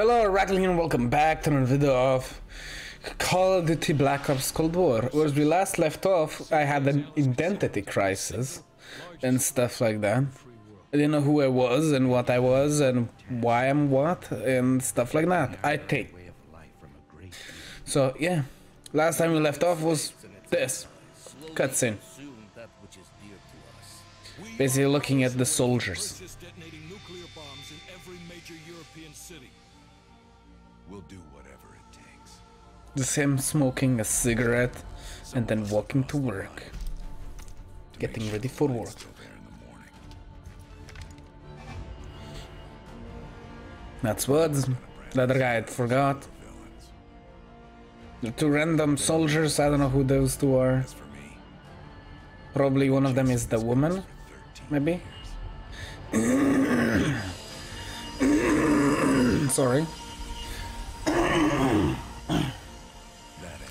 Hello, Rattling and welcome back to another video of Call of Duty Black Ops Cold War. Where we last left off, I had an identity crisis and stuff like that. I didn't know who I was and what I was and why I'm what and stuff like that. I think. So yeah, last time we left off was this cutscene. Basically looking at the soldiers. Just him smoking a cigarette and then walking to work. Getting ready for work. The. That's what the other guy had forgot. The two random soldiers, I don't know who those two are. Probably one of them is the woman, maybe? Sorry.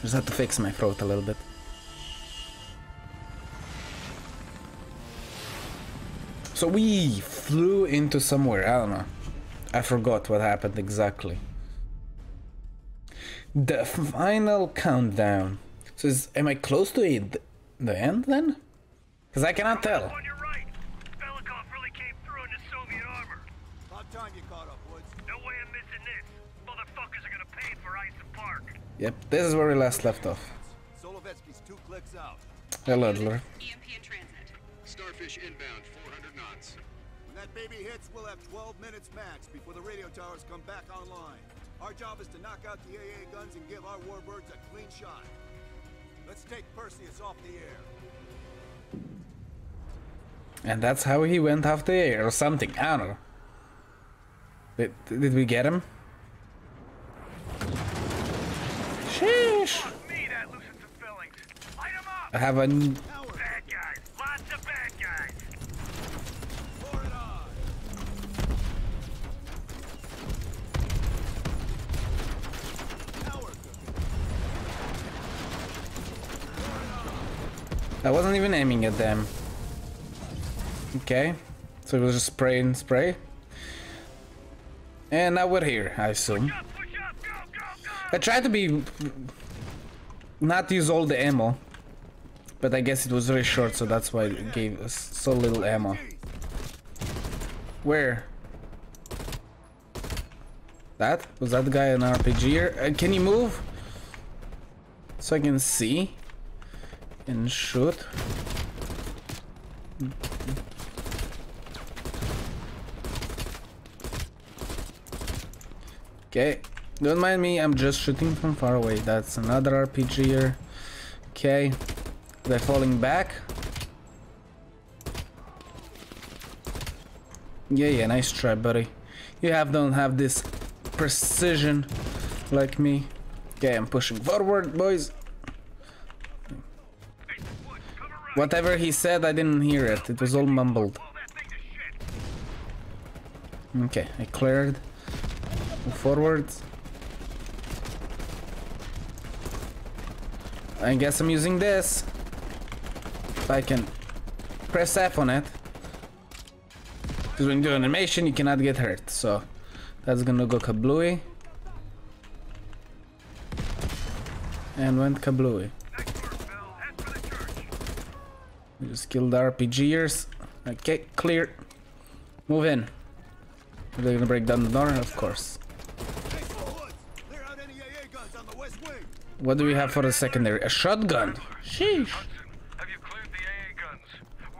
Just had to fix my throat a little bit. So we flew into somewhere, I don't know. I forgot what happened exactly. The final countdown. So is, am I close to it, the end then? Because I cannot tell. On your right, Belikov really came through in the Soviet armor. About time you caught up, Woods. No way I'm missing this. Motherfuckers are gonna pay for Ison Park. Yep, this is where we last left off. Solovetsky's two clicks out. Hello, Adler. EMP in transit. Starfish inbound, 400 knots. When that baby hits, we'll have 12 minutes max before the radio towers come back online. Our job is to knock out the AA guns and give our warbirds a clean shot. Let's take Perseus off the air. And that's how he went off the air or something. I don't know. Did, did we get him? Sheesh. Me, that loosens some fillings. Light 'em up. I have a. n- Bad guys. Lots of bad guys. Pour it Now we're cooking. I wasn't even aiming at them. Okay. So it was just spray and spray. And now we're here, I assume. Up, push up. Go, go, go. I tried to be not use all the ammo, but I guess it was very short, so that's why it gave us so little ammo. Where? That was that guy an RPGer? Uh, can you move so I can see and shoot? Okay, don't mind me, I'm just shooting from far away. That's another RPG here. Okay, they're falling back. Yeah, yeah, nice try, buddy. You have don't have this precision like me. Okay, I'm pushing forward, boys. Whatever he said, I didn't hear it. It was all mumbled. Okay, I cleared. Move I guess I'm using this. If I can press F on it. Because when you do animation, you cannot get hurt. So that's gonna go kablooey. And went kablooey. Just killed the RPGers. Okay, clear. Move in. Are they gonna break down the door? Of course. Hey, Woods! Clear out any AA guns on the west wing! What do we have for the secondary? A shotgun. Sheesh. Have you cleared the AA guns?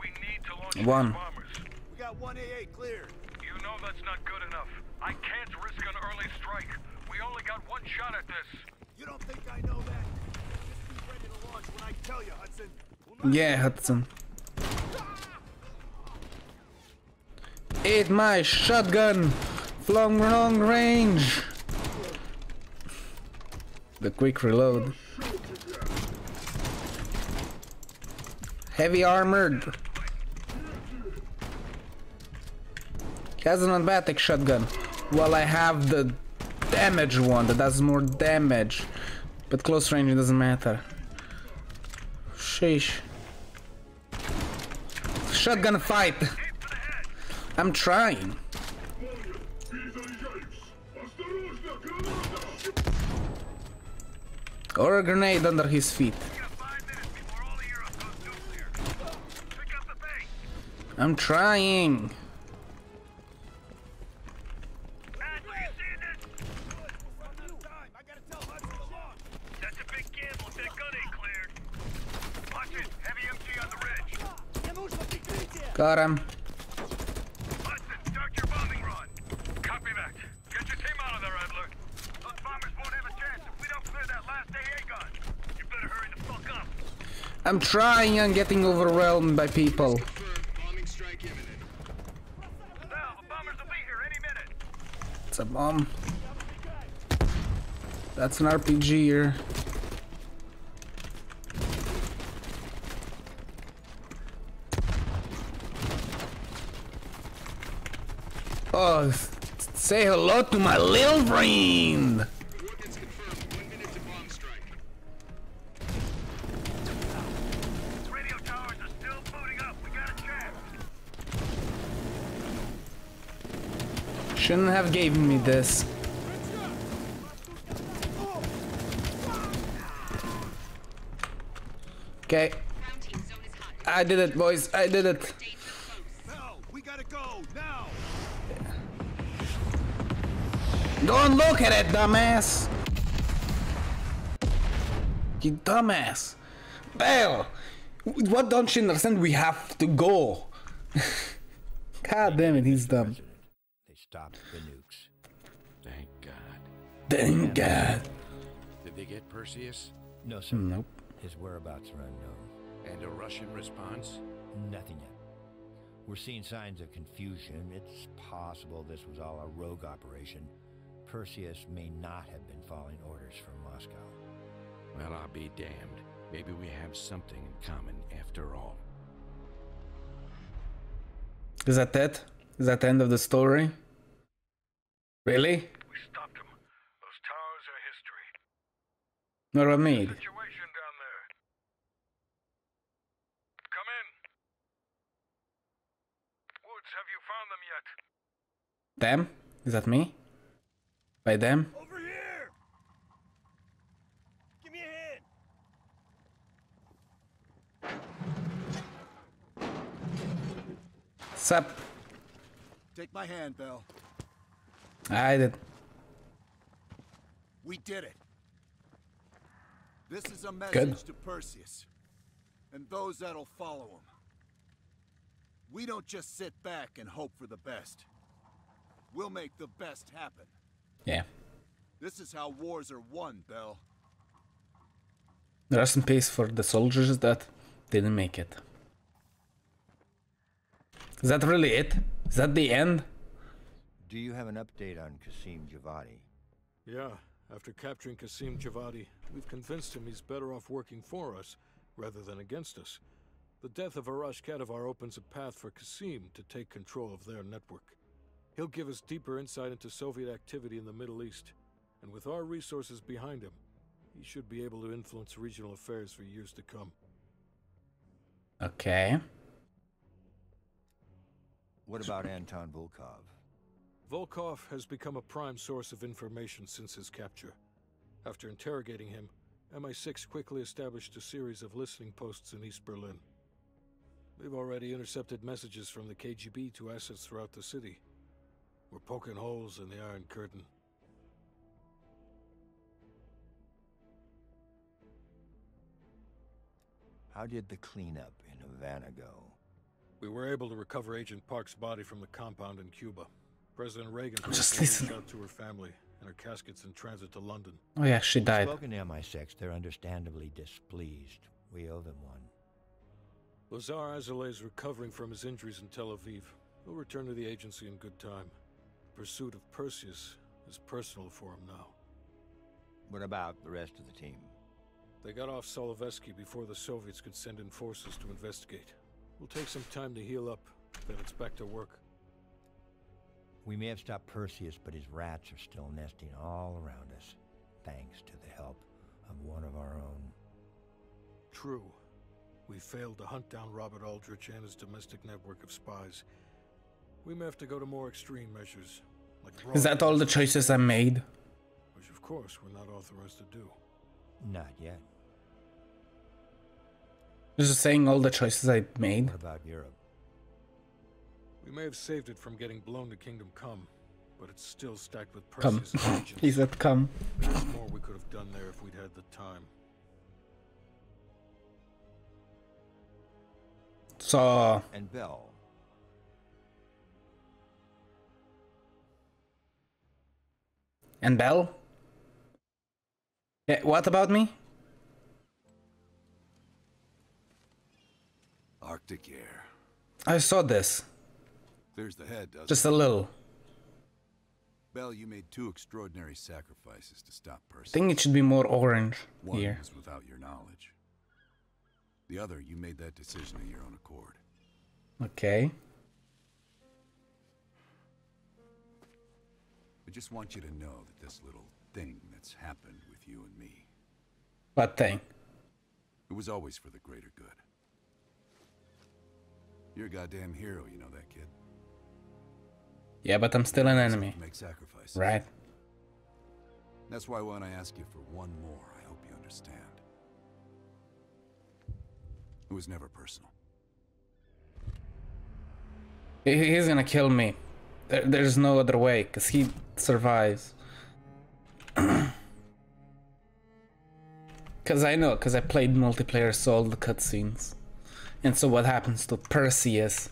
We need to launch One. bombers. We got one AA cleared. You know that's not good enough. I can't risk an early strike. We only got one shot at this. You don't think I know that? Just be ready to launch when I tell you, Hudson. We'll Yeah, Hudson. Eat my shotgun. Long, long range. The quick reload. Heavy armored. Has an automatic shotgun. While I have the damage one that does more damage. But close range doesn't matter. Sheesh. Shotgun fight. I'm trying. Or a grenade under his feet. I'm trying. got minutes before all of Europe goes nuclear. Pick up the base. I'm trying. Adler, you seeing this? That's a big gamble if that gun ain't cleared. Watch it. Heavy MG on the ridge. Got him. Hudson, start your bombing run. Copy that. Get your team out of there, Adler. Those bombers won't have a chance if we don't clear that last AA gun. You better hurry the fuck up. I'm trying. I'm getting overwhelmed by people. It's a bomb. That's an RPG here. Oh, say hello to my little friend. Shouldn't have given me this. Okay. I did it, boys. I did it. And look at it, dumbass. You dumbass. Bell, what don't you understand? We have to go. God damn it, he's dumb. They stopped the nukes. Thank God. Thank God. Did they get Perseus? No, sir. Nope. His whereabouts are unknown. And a Russian response? Nothing yet. We're seeing signs of confusion. It's possible this was all a rogue operation. Perseus may not have been following orders from Moscow. Well, I'll be damned. Maybe we have something in common after all. Is that it? Is that the end of the story? Really? We stopped them. Those towers are history. What about me? Situation down there. Come in. Woods, have you found them yet? Them? Is that me? By them? Over here! Give me a hand! Sup? Take my hand, Bell. I did. We did it. This is a message Good. to Perseus and those that'll follow him. We don't just sit back and hope for the best. We'll make the best happen. Yeah. This is how wars are won, Bell. Rest in peace for the soldiers that didn't make it. Is that really it? Is that the end? Do you have an update on Kasim Javadi? Yeah, after capturing Kasim Javadi, we've convinced him he's better off working for us rather than against us. The death of Arash Kadivar opens a path for Kasim to take control of their network. He'll give us deeper insight into Soviet activity in the Middle East, and with our resources behind him, he should be able to influence regional affairs for years to come. Okay. What about Anton Volkov? Volkov has become a prime source of information since his capture. After interrogating him, MI6 quickly established a series of listening posts in East Berlin. They've already intercepted messages from the KGB to assets throughout the city. We're poking holes in the Iron Curtain. How did the cleanup in Havana go? We were able to recover Agent Park's body from the compound in Cuba. President Reagan I'm just personally reached listening. out to her family, and her casket's in transit to London. Oh yeah, she died. Spoken to MI6, they're understandably displeased. We owe them one. Lazar Azalea is recovering from his injuries in Tel Aviv. He'll return to the agency in good time. Pursuit of Perseus is personal for him now. What about the rest of the team? They got off Solovetsky before the Soviets could send in forces to investigate. We'll take some time to heal up, then it's back to work. We may have stopped Perseus, but his rats are still nesting all around us, thanks to the help of one of our own. True. We failed to hunt down Robert Aldrich and his domestic network of spies. We may have to go to more extreme measures. Like Is that all the choices I made? Which, of course, we're not authorized to do. Not yet. Just saying all the choices I made. What about Europe? We may have saved it from getting blown to Kingdom Come, but it's still stacked with Come. Perseus agents. he said come. There's more we could have done there if we'd had the time. So And Bell. and Bell? Yeah, what about me? Arctic air. I saw this. There's the head, doesn't Just a little. Bell, you made two extraordinary sacrifices to stop I think it should be more orange One here. was without your knowledge. The other, you made that decision of your own accord. Okay. I just want you to know that this little thing that's happened with you and me, What thing? it was always for the greater good. You're a goddamn hero, you know that, kid. Yeah, but I'm still an enemy. Make sacrifices. Right. That's why when I ask you for one more, I hope you understand. It was never personal. He's gonna kill me. There- There's no other way, because he survives. Because I know, because I played multiplayer, saw all the cutscenes. And so what happens to Perseus?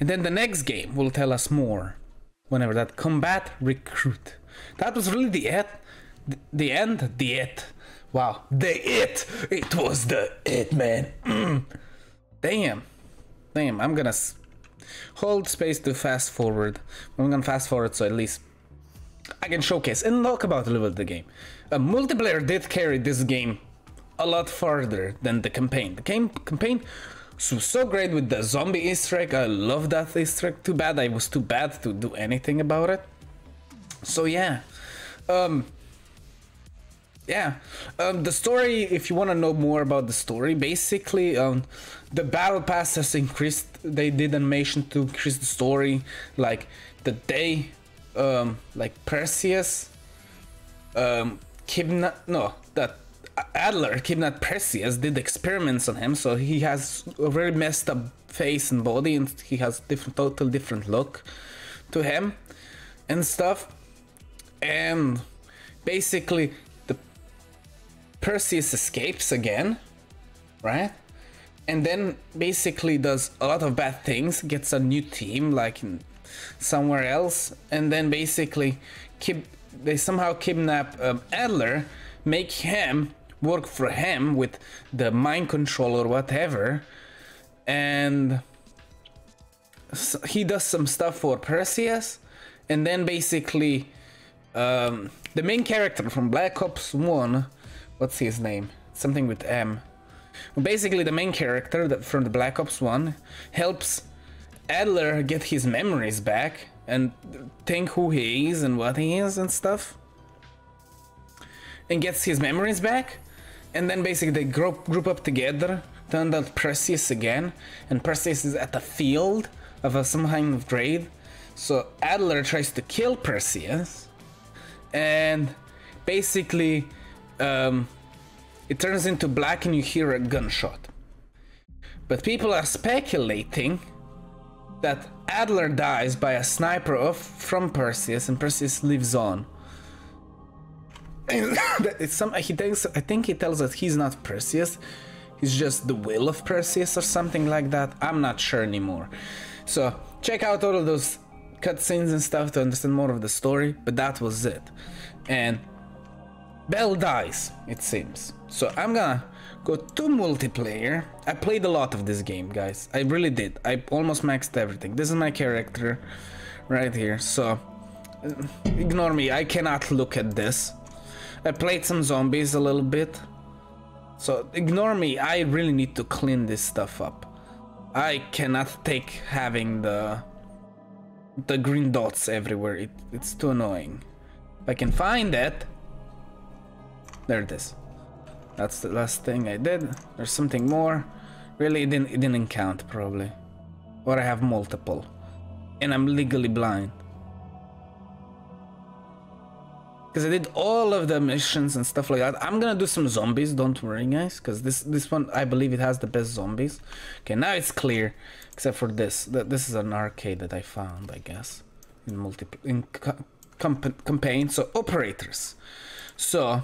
And then the next game will tell us more. Whenever that combat recruit. That was really the it. The end? The it. Wow. The it. It was the it, man. Mm. Damn. Damn, I'm gonna hold space to fast forward. I'm gonna fast forward so at least I can showcase and talk about a little bit the game. Uh, multiplayer did carry this game a lot farther than the campaign. The game campaign was so great with the zombie Easter egg. I love that Easter egg. Too bad I was too bad to do anything about it. So yeah, um, yeah, um, the story. If you want to know more about the story, basically, um, the battle pass has increased. They did animation to increase the story, like the day, um, like Perseus, um, kidnap. No, that Adler kidnapped Perseus. Did experiments on him, so he has a very messed up face and body, and he has different, total different look to him, and stuff and basically the Perseus escapes again, right? And then basically does a lot of bad things, gets a new team like somewhere else, and then basically kid- they somehow kidnap um, Adler, make him work for him with the mind control or whatever, and he does some stuff for Perseus, and then basically um, the main character from Black Ops 1, what's his name? Something with M. Basically, the main character from the Black Ops 1 helps Adler get his memories back and think who he is and what he is and stuff. And gets his memories back. And then basically they group, group up together to hunt out Perseus again. And Perseus is at the field of a, some kind of grade. So Adler tries to kill Perseus and basically um, it turns into black and you hear a gunshot. But people are speculating that Adler dies by a sniper off from Perseus and Perseus lives on. Some he thinks I think he tells us he's not Perseus. He's just the will of Perseus or something like that. I'm not sure anymore. So check out all of those cutscenes and stuff to understand more of the story, but that was it. And Bell dies, it seems. So I'm gonna go to multiplayer. I played a lot of this game, guys. I really did. I almost maxed everything. This is my character right here. So ignore me. I cannot look at this. I played some zombies a little bit. So ignore me. I really need to clean this stuff up. I cannot take having the the green dots everywhere. It, it's too annoying. If I can find it. There it is. That's the last thing I did. There's something more. Really, it didn't, it didn't count, probably. Or I have multiple. And I'm legally blind. Because I did all of the missions and stuff like that. I'm gonna do some zombies. Don't worry, guys, because this this one I believe it has the best zombies. Okay, now it's clear, except for this. This is an arcade that I found, I guess, in multi in comp- campaign. So operators. So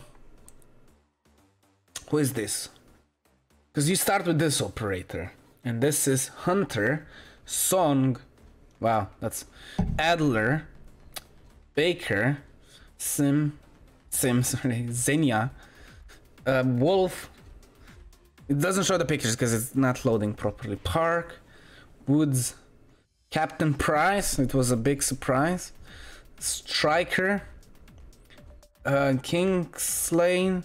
who is this? Because you start with this operator, and this is Hunter, Song. Wow, that's Adler, Baker, Sim, Sim, sorry, Zeyna, uh, Wolf. It doesn't show the pictures because it's not loading properly. Park, Woods, Captain Price. It was a big surprise. Stryker, uh, Kingslane,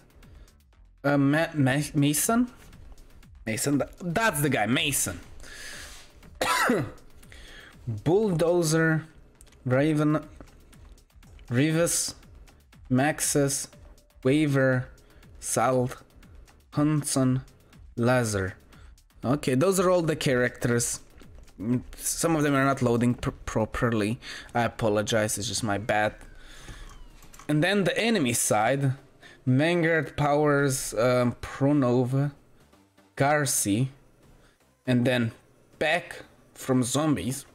uh, Ma- Ma- Mason. Mason, th- that's the guy, Mason. Bulldozer, Raven, Rivas, Maxis, Weaver, Salt, Hudson, Lazar. Okay, those are all the characters. Mm, Some of them are not loading pr- properly. I apologize, it's just my bad. And then the enemy side Vanguard Powers, um, Portnova, Garci, and then back from Zombies,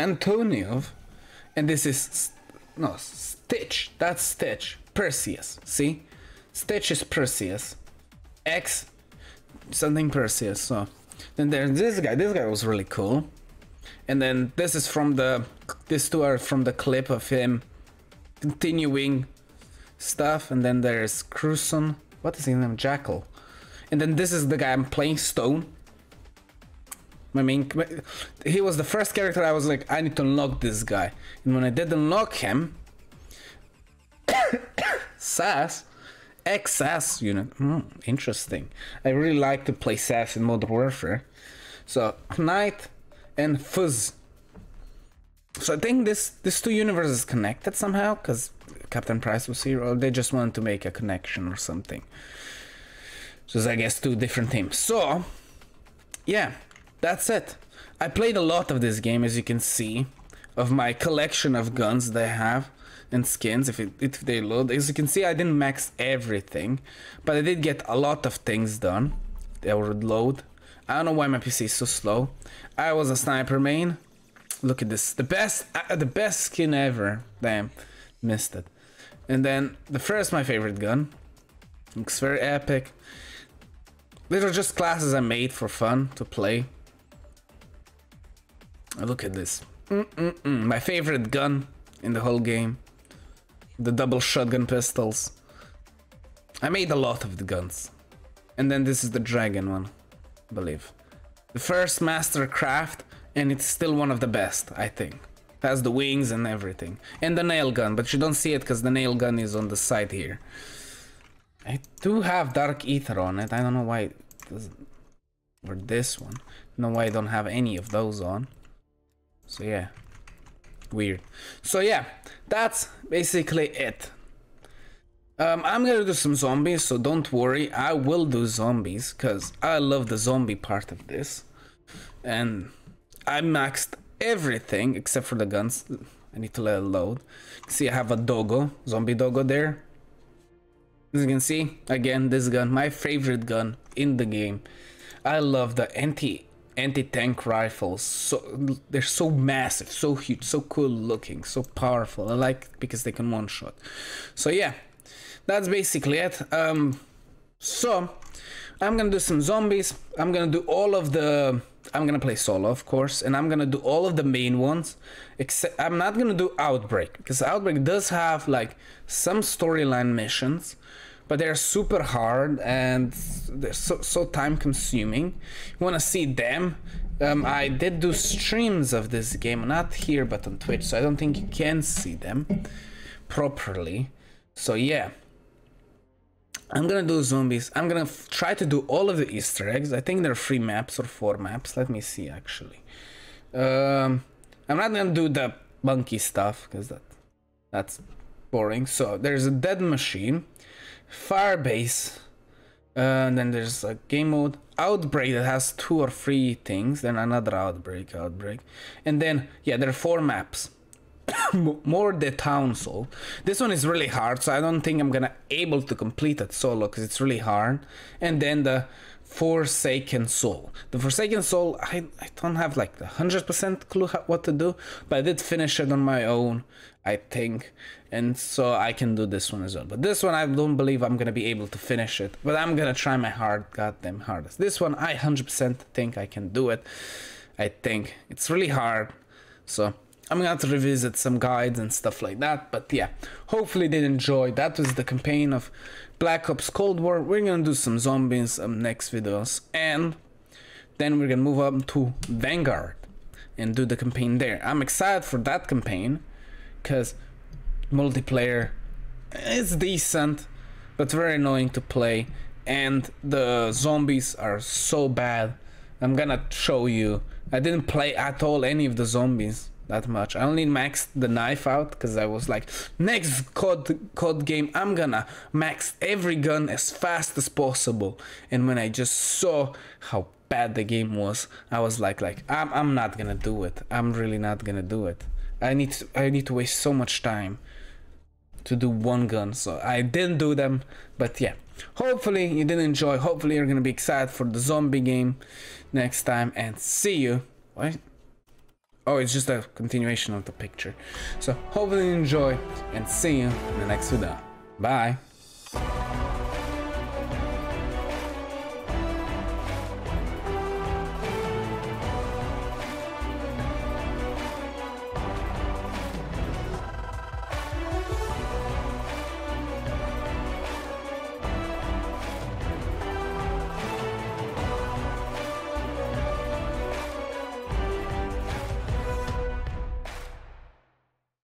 Antoniov, and this is no Stitch. That's Stitch. Perseus. See, Stitch is Perseus. X something Perseus. So then there's this guy. This guy was really cool. And then this is from the these two are from the clip of him continuing stuff. And then there's Cruson. What is his name? Jackal. And then this is the guy I'm playing Stone. I mean, he was the first character I was like, I need to unlock this guy. And when I did unlock him, SAS, XS unit, hmm, interesting. I really like to play SAS in Modern Warfare. So, Knight and Fuzz. So I think this this two universes connected somehow, because Captain Price was here, or they just wanted to make a connection or something. So I guess two different teams. So, yeah, that's it. I played a lot of this game, as you can see, of my collection of guns that I have and skins. If it, if they load, as you can see, I didn't max everything, but I did get a lot of things done. They would load. I don't know why my PC is so slow. I was a sniper main. Look at this, the best, uh, the best skin ever. Damn, missed it. And then the first, my favorite gun. Looks very epic. These are just classes I made for fun to play. Look at this. Mm-mm-mm. My favorite gun in the whole game. The double shotgun pistols. I made a lot of the guns. And then this is the dragon one, I believe. The first master craft, and it's still one of the best, I think. It has the wings and everything. And the nail gun, but you don't see it because the nail gun is on the side here. I do have dark ether on it. I don't know why it doesn't. Or this one. know why I don't have any of those on. So yeah. Weird. So yeah, that's basically it. Um, I'm gonna do some zombies, so don't worry. I will do zombies because I love the zombie part of this. And I maxed everything except for the guns. I need to let it load. See, I have a doggo, zombie doggo there. As you can see, again, this gun, my favorite gun in the game. I love the anti anti-tank rifles. So they're so massive, so huge, so cool looking, so powerful. I like because they can one shot. So yeah, that's basically it. Um, so I'm gonna do some zombies. I'm gonna do all of the. I'm gonna play solo, of course, and I'm gonna do all of the main ones. Except I'm not gonna do Outbreak because Outbreak does have like some storyline missions, but they're super hard and they're so so time consuming. You wanna see them? Um, I did do streams of this game, not here but on Twitch, so I don't think you can see them properly. So yeah. I'm gonna do zombies. I'm gonna try to do all of the Easter eggs. I think there are three maps or four maps. Let me see actually. Um, I'm not gonna do the monkey stuff because that that's boring. So there's a dead machine, firebase, uh, and then there's a game mode outbreak that has two or three things. Then another outbreak, outbreak, and then yeah, there are four maps. Mauer der Toten soul. This one is really hard, so I don't think I'm gonna able to complete it solo because it's really hard. And then the Forsaken Soul. The Forsaken Soul, I, I don't have like the 100% clue how, what to do, but I did finish it on my own, I think. And so I can do this one as well. But this one, I don't believe I'm gonna be able to finish it. But I'm gonna try my hard, goddamn hardest. This one, I 100% think I can do it. I think it's really hard. So I'm gonna have to revisit some guides and stuff like that. But yeah, hopefully they enjoyed. That was the campaign of Black Ops Cold War. We're gonna do some zombies um, next videos, and then we're gonna move up to Vanguard and do the campaign there. I'm excited for that campaign because multiplayer is decent, but very annoying to play, and the zombies are so bad. I'm gonna show you. I didn't play at all any of the zombies that much. I only maxed the knife out because I was like, next COD, COD game, I'm gonna max every gun as fast as possible. And when I just saw how bad the game was, I was like, like I'm, I'm not gonna do it. I'm really not gonna do it. I need to, I need to waste so much time to do one gun. So I didn't do them, but yeah. Hopefully you didn't enjoy. Hopefully you're gonna be excited for the zombie game next time and see you. What? Oh, it's just a continuation of the picture. So hopefully you enjoy and see you in the next video. Bye!